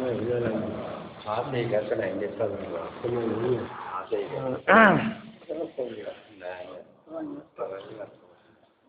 आप नहीं कर सुनाएंगे सब आप ही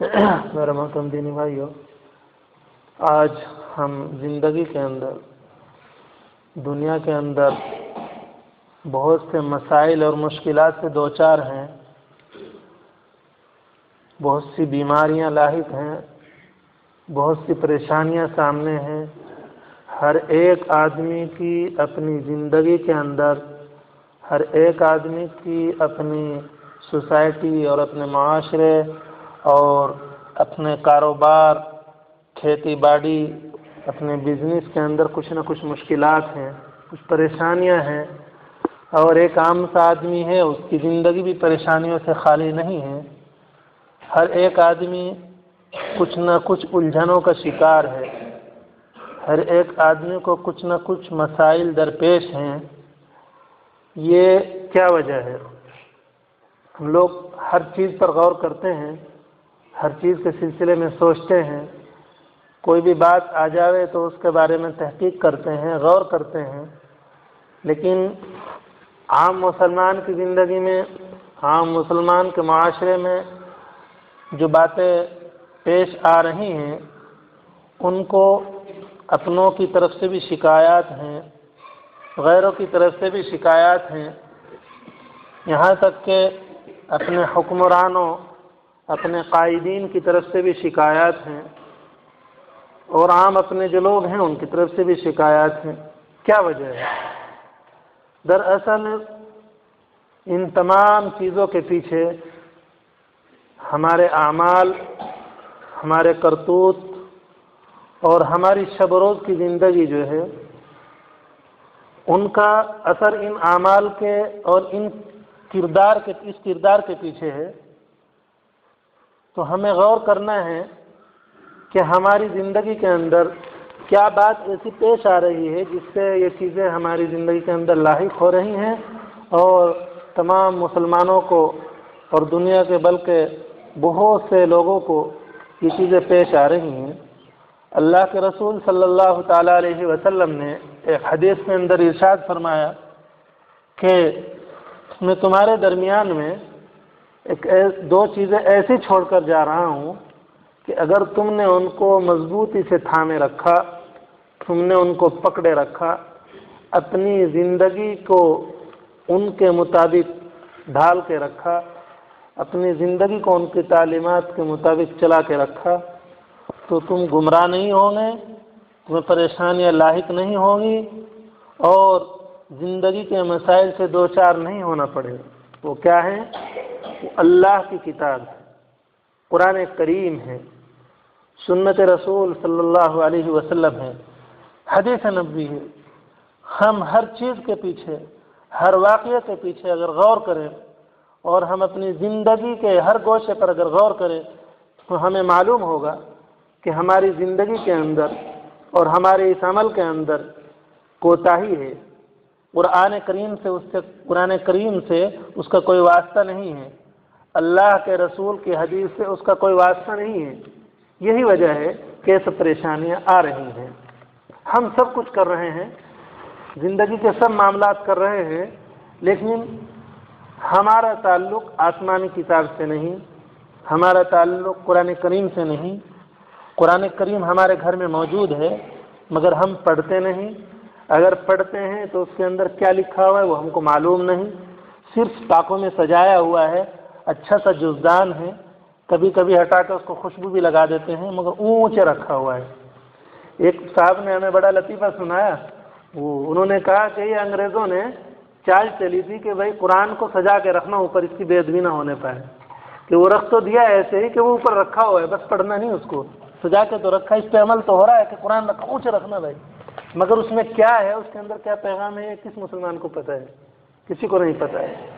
मेरे मोहतरम दीनी भाइयों आज हम ज़िंदगी के अंदर दुनिया के अंदर बहुत से मसाइल और मुश्किल से दो चार हैं। बहुत सी बीमारियाँ लाहिक हैं। बहुत सी परेशानियाँ सामने हैं। हर एक आदमी की अपनी ज़िंदगी के अंदर, हर एक आदमी की अपनी सोसाइटी और अपने माशरे और अपने कारोबार खेती बाड़ी अपने बिज़नेस के अंदर कुछ ना कुछ मुश्किलात हैं, कुछ परेशानियाँ हैं। और एक आम सा आदमी है, उसकी ज़िंदगी भी परेशानियों से खाली नहीं है। हर एक आदमी कुछ ना कुछ उलझनों का शिकार है। हर एक आदमी को कुछ ना कुछ मसाइल दरपेश हैं। ये क्या वजह है? हम लोग हर चीज़ पर गौर करते हैं, हर चीज़ के सिलसिले में सोचते हैं। कोई भी बात आ जावे तो उसके बारे में तहकीक करते हैं, गौर करते हैं। लेकिन आम मुसलमान की ज़िंदगी में, आम मुसलमान के माशरे में जो बातें पेश आ रही हैं, उनको अपनों की तरफ़ से भी शिकायत हैं, गैरों की तरफ़ से भी शिकायत हैं। यहाँ तक कि अपने हुक्मरानों, अपने कायदीन की तरफ़ से भी शिकायत हैं और आम अपने जो लोग हैं, उनकी तरफ़ से भी शिकायत हैं। क्या वजह है? दरअसल, इन तमाम चीज़ों के पीछे हमारे आमाल, हमारे करतूत और हमारी शब रोज़ की ज़िंदगी जो है, उनका असर इन आमाल के और इन किरदार के, इस किरदार के पीछे है। तो हमें गौर करना है कि हमारी ज़िंदगी के अंदर क्या बात ऐसी पेश आ रही है जिससे ये चीज़ें हमारी ज़िंदगी के अंदर लाहिक हो रही हैं और तमाम मुसलमानों को और दुनिया के बल्कि बहुत से लोगों को ये चीज़ें पेश आ रही हैं। अल्लाह के रसूल सल्लल्लाहु अलैहि वसल्लम ने एक हदीस के अंदर इरशाद फरमाया कि मैं तुम्हारे दरमियान में एक दो चीज़ें ऐसी छोड़कर जा रहा हूँ कि अगर तुमने उनको मजबूती से थामे रखा तुमने उनको पकड़े रखा, अपनी ज़िंदगी को उनके मुताबिक ढाल के रखा, अपनी ज़िंदगी को उनकी तालीमत के मुताबिक चला के रखा तो तुम गुमराह नहीं होंगे, तुम्हें परेशानियाँ लाहिक नहीं होंगी और ज़िंदगी के मसाइल से दो चार नहीं होना पड़ेगा। वो क्या है? वो अल्लाह की किताब है, कुरान करीम है, सुन्नत रसूल सल्लल्लाहु अलैहि वसल्लम है। हदीस नबी है हम हर चीज़ के पीछे, हर वाक़े के पीछे अगर गौर करें और हम अपनी ज़िंदगी के हर गोशे पर अगर गौर करें तो हमें मालूम होगा कि हमारी ज़िंदगी के अंदर और हमारे इस अमल के अंदर कोताही है। कुरान करीम से उससे, कुरान करीम से उसका कोई वास्ता नहीं है। अल्लाह के रसूल की हदीस से उसका कोई वास्ता नहीं है। यही वजह है कि ऐसे परेशानियाँ आ रही हैं। हम सब कुछ कर रहे हैं, ज़िंदगी के सब मामला कर रहे हैं, लेकिन हमारा ताल्लुक़ आसमानी किताब से नहीं, हमारा ताल्लुक़ कुरान करीम से नहीं। कुरान करीम हमारे घर में मौजूद है, मगर हम पढ़ते नहीं। अगर पढ़ते हैं तो उसके अंदर क्या लिखा हुआ है वो हमको मालूम नहीं। सिर्फ़ ताकों में सजाया हुआ है अच्छा सा जुजदान है। कभी कभी हटा कर उसको खुशबू भी लगा देते हैं, मगर ऊँचे रखा हुआ है। एक साहब ने हमें बड़ा लतीफ़ा सुनाया। वो, उन्होंने कहा कि अंग्रेज़ों ने चाल चली थी कि भाई कुरान को सजा के रखना ऊपर इसकी बेदबी ना होने पाए। कि वो रख तो दिया ऐसे ही कि वो ऊपर रखा हुआ है, बस पढ़ना नहीं उसको। सजा के तो रखा, इस पर अमल तो हो रहा है कि कुरान रखा, ऊँचे रखना भाई। मगर उसमें क्या है, उसके अंदर क्या पैगाम है किस मुसलमान को पता है? किसी को नहीं पता है।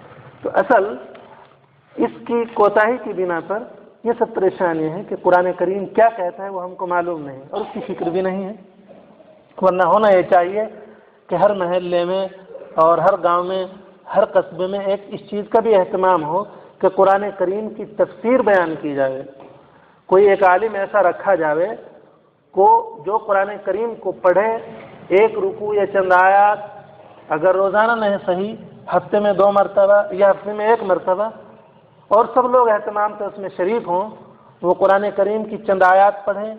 तो असल, इसकी कोताही की बिना पर ये सब परेशानियाँ हैं कि कुरान करीम क्या कहता है वो हमको मालूम नहीं, और उसकी फ़िक्र भी नहीं है। वरना होना ये चाहिए कि हर महल्ले में और हर गाँव में, हर कस्बे में एक इस चीज़ का भी अहतमाम हो कि कुरान करीम की तफसीर बयान की जाए। कोई एक आलिम ऐसा रखा जाए को, जो कुरान करीम को पढ़े, एक रुकू या चंद आयात, अगर रोज़ाना नहीं सही, हफ़्ते में दो मरतबा या हफ़्ते में एक मरतबा और सब लोग अहतमाम से उसमें शरीक हों। वो कुरान करीम की चंद आयात पढ़ें,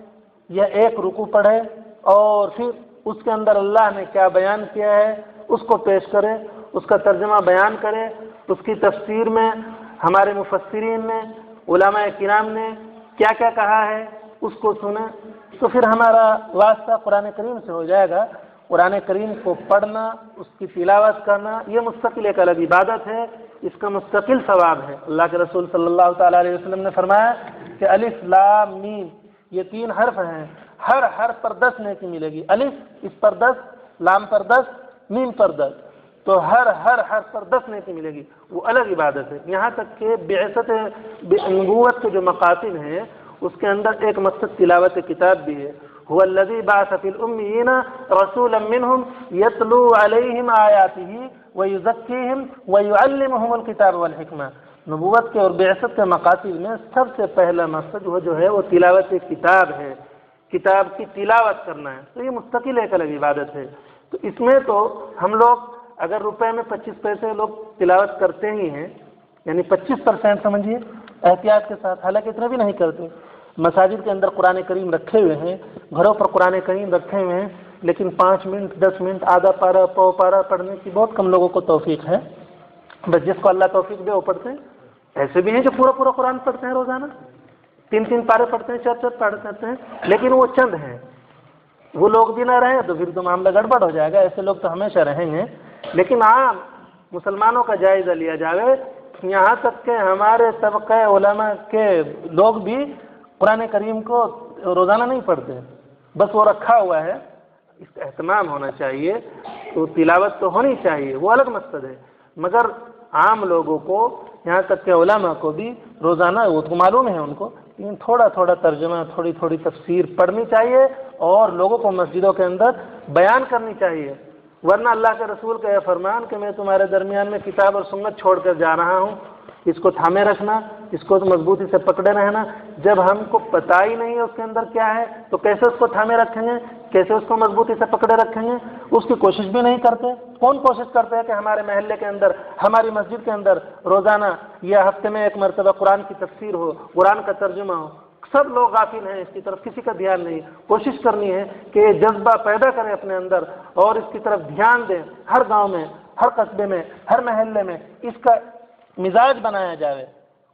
या एक रुकू पढ़े, और फिर उसके अंदर अल्लाह ने क्या बयान किया है, उसको पेश करें, उसका तर्जमा बयान करें। उसकी तफसीर में हमारे मुफसरीन ने, उलमा किराम ने क्या क्या कहा है, उसको सुने तो फिर हमारा वास्ता कुरान करीम से हो जाएगा। कुरान करीम को पढ़ना, उसकी तिलावत करना, ये मुस्तकिल एक अलग इबादत है। इसका मुस्तकिल सवाब है। अल्लाह के रसूल सल्लल्लाहु अलैहि वसल्लम ने फरमाया कि अलिफ लाम मीम, ये तीन हर्फ हैं। हर हर्फ पर दस नेकी मिलेगी। अलिफ इस पर दस लाम पर दस मीम पर दस तो हर हर हर्फ पर दस नेकी मिलेगी। वो अलग इबादत है। यहाँ तक कि बेसत नबूवत के जो मकासद हैं, उसके अंदर एक मकसद तिलावत किताब भी है। हुवल्लज़ी बासफ़िल उम्मीन रसूल मिनहुम यतलू अलैहिम आयातिही। व युज़क्कीहिम व युअल्लिमुहुमुल किताब वल हिकमा नबूवत के और बेसत के मकासद में सबसे पहला मकसद वो जो है वो तिलावत किताब है किताब की तिलावत करना है तो ये मुस्तकिल एक अलग इबादत है तो इसमें तो हम लोग अगर रुपए में पच्चीस पैसे लोग तिलावत करते ही हैं यानी पच्चीस परसेंट समझिए एहतियात के साथ हालाँकि इतना भी नहीं करते मसाजिद के अंदर कुरान करीम रखे हुए हैं घरों पर कुरान करीम रखे हुए हैं लेकिन पाँच मिनट, दस मिनट, आधा पारा पौ पारा पढ़ने की बहुत कम लोगों को तोफीक है। बस जिसको अल्लाह तोफीक दे, वो पढ़ते हैं। ऐसे भी हैं जो पूरा पूरा कुरान पढ़ते हैं रोज़ाना। तीन तीन पारे पढ़ते हैं, चार चार पारे पढ़ते हैं, लेकिन वो चंद हैं। वो लोग भी ना रहे तो फिर तो मामला गड़बड़ हो जाएगा, ऐसे लोग तो हमेशा रहेंगे। लेकिन आम मुसलमानों का जायज़ा लिया जाए यहाँ तक के हमारे तबक़े उलमा के लोग भी कुरान करीम को रोज़ाना नहीं पढ़ते। बस वो रखा हुआ है। इसका अहतमाम होना चाहिए तो तिलावत तो होनी चाहिए, वो अलग मकसद है। मगर आम लोगों को, यहाँ तक के उलमा को भी रोज़ाना, वो तो मालूम है उनको, लेकिन थोड़ा थोड़ा तर्जमा थोड़ी थोड़ी तफसीर पढ़नी चाहिए और लोगों को मस्जिदों के अंदर बयान करनी चाहिए। वरना अल्लाह के रसूल का यह फरमान कि मैं तुम्हारे दरमियान में किताब और सुन्नत छोड़ कर जा रहा हूँ, इसको थामे रखना, इसको तो मजबूती से पकड़े रहना, जब हमको पता ही नहीं है उसके अंदर क्या है तो कैसे उसको थामे रखेंगे? कैसे उसको मजबूती से पकड़े रखेंगे? उसकी कोशिश भी नहीं करते। कौन कोशिश करते हैं कि हमारे महल्ले के अंदर, हमारी मस्जिद के अंदर रोज़ाना या हफ़्ते में एक मरतबा कुरान की तफसीर हो, कुरान का तर्जुमा हो? सब लोग गाफिल हैं, इसकी तरफ़ किसी का ध्यान नहीं। कोशिश करनी है कि ये जज्बा पैदा करें अपने अंदर और इसकी तरफ़ ध्यान दें। हर गाँव में, हर कस्बे में, हर महल्ले में इसका मिजाज बनाया जाए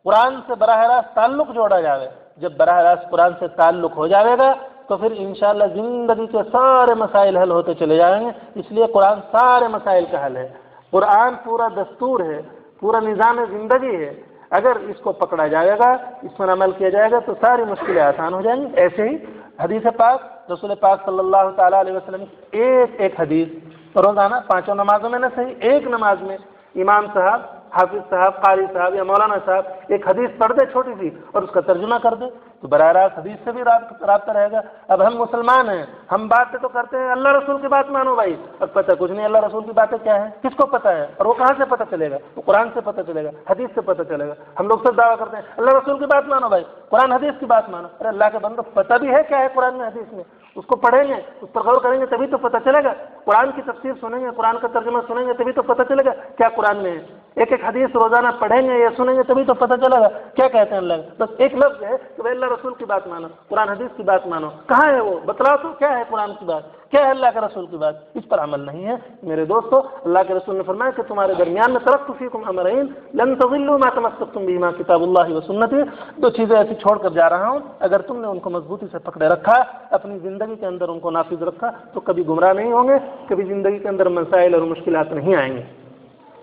कुरान से बरह रास्त ताल्लुक जोड़ा जाए जब बरह रास्त कुरान से ताल्लुक हो जाएगा तो फिर इन ज़िंदगी के सारे मसाइल हल होते चले जाएँगे। इसलिए कुरान सारे मसाइल का हल है। कुरान पूरा दस्तूर है, पूरा निज़ाम ज़िंदगी है। अगर इसको पकड़ा जाएगा इस पर अमल किया जाएगा तो सारी मुश्किलें आसान हो जाएँगी। ऐसे ही हदीस पाक, रसूल पाक सल्लल्लाहु अलैहि वसल्लम एक एक हदीस। रोज़ाना पाँचों नमाजों में ना सही, एक नमाज़ में इमाम साहब, हाफिज साहब, कारी साहब या मौलाना साहब एक हदीस पढ़ दे छोटी सी और उसका तर्जुमा कर दे। तो बर रास्त हदीस से भी रबता रहेगा। अब हम मुसलमान हैं, हम बातें तो करते हैं, अल्लाह रसूल की बात मानो भाई। और पता कुछ नहीं, अल्लाह रसूल की बातें क्या है? किसको पता है? और वो कहाँ से पता चलेगा? वो कुरान से पता चलेगा, हदीस से पता चलेगा। हम लोग सब दावा करते हैं, अल्लाह रसूल की बात मानो भाई। कुरान हदीस की बात मानो। अरे अल्लाह के बंदो, पता भी है क्या है कुरान में, हदीस में? उसको पढ़ेंगे, उस पर गौर करेंगे, तभी तो पता चलेगा। कुरान की तफसीर सुनेंगे, कुरान का तर्जुमा सुनेंगे, तभी तो पता चलेगा क्या कुरान में है। एक एक हदीस रोज़ाना पढ़ेंगे या सुनेंगे, तभी तो पता चलेगा। क्या कहते हैं अल्लाह? बस एक लफ्ज है कि भाई अल्लाह रसूल की बात मानो, कुरान हदीस की बात मानो। कहाँ है वो? बतलाओ तो क्या है कुरान की बात? क्या है अल्लाह के रसूल की बात? इस पर अमल नहीं है। मेरे दोस्तों, अल्लाह के रसूल ने फरमाया कि तुम्हारे दरमियान में तरफ़ फीकुम अमरइन लन तजिल्लु मा तमस्सकतुम बिहिमा किताबुल्लाह व सुन्नती। दो चीज़ें ऐसी छोड़ कर जा रहा हूँ। अगर तुमने उनको मजबूती से पकड़े रखा, अपनी ज़िंदगी के अंदर उनको नाफिज रखा तो कभी गुमराह नहीं होंगे, कभी ज़िंदगी के अंदर मसाइल और मुश्किल नहीं आएँगे।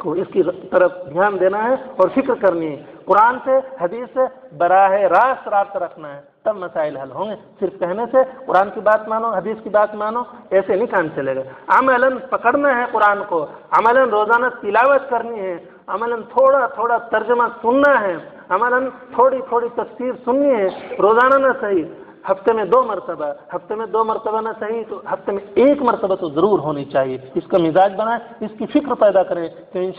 को इसकी तरफ़ ध्यान देना है और फ़िक्र करनी है। कुरान से, हदीस से, बराह रास्त रात रखना है। तब मसाइल हल होंगे। सिर्फ़ कहने से, कुरान की बात मानो, हदीस की बात मानो, ऐसे नहीं काम चलेगा। अमलन पकड़ना है कुरान को। अमलन रोज़ाना तिलावत करनी है। अमलन थोड़ा थोड़ा तर्जमा सुनना है। अमलन थोड़ी थोड़ी तफसीर सुननी है। रोज़ाना ना सही। हफ़्ते में दो मरतबा, हफ़्ते में दो मरतबा ना सही तो हफ़्ते में एक मरतबा तो ज़रूर होनी चाहिए। इसका मिजाज बनाए, इसकी फ़िक्र पैदा करें तो इन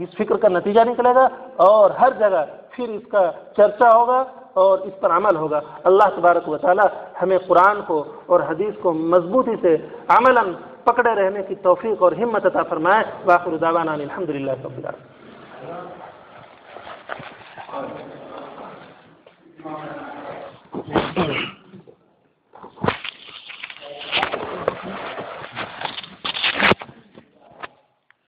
इस फ़िक्र का नतीजा निकलेगा और हर जगह फिर इसका चर्चा होगा और इस पर अमल होगा। अल्लाह तबारक वाली हमें कुरान को और हदीस को मजबूती से अमलन पकड़े रहने की तोफ़ी और हिम्मत अता फरमाए। वाखिर दावाना